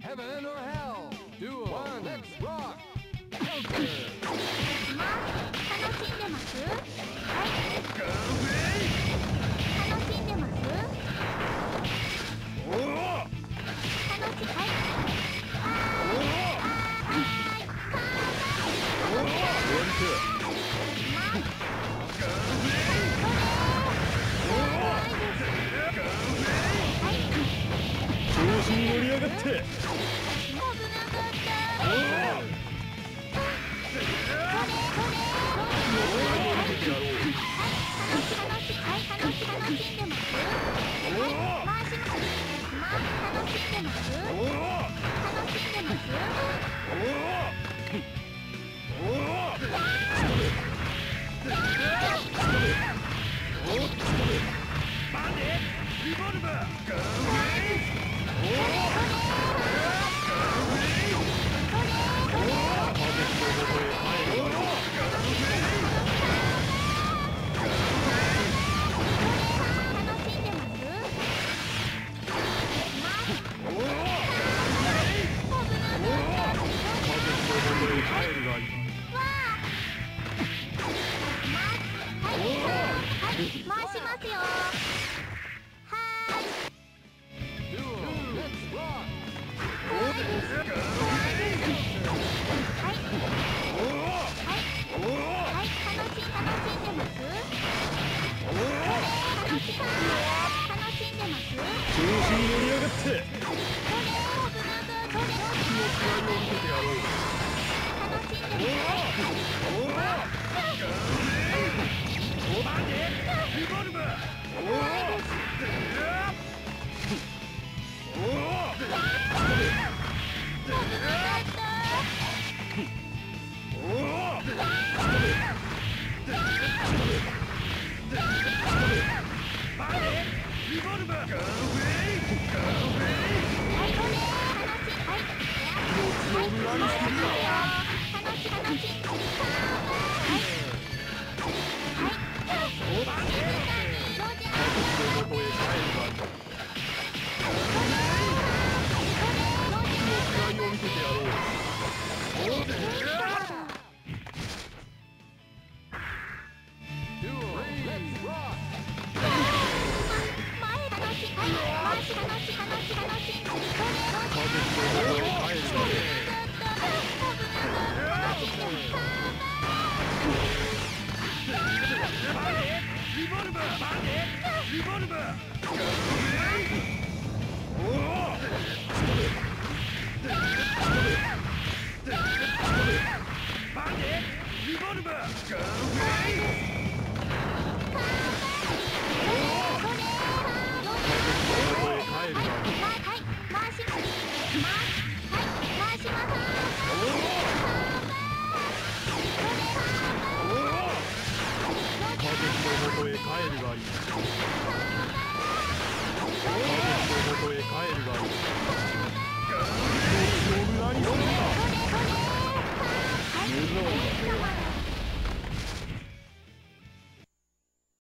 Heaven or hell. Duo. One. Let's rock. Counter. 楽しんでますはい楽しんでます楽しはい調にしますよ。は Duo. Let's rock. ーい。はい。はいはい楽しい楽しんでます。楽しい楽しんでます。調子に乗りやがって。これ危なかったこれ？気持ち悪いを見せてやろう。楽ますリリボルバー。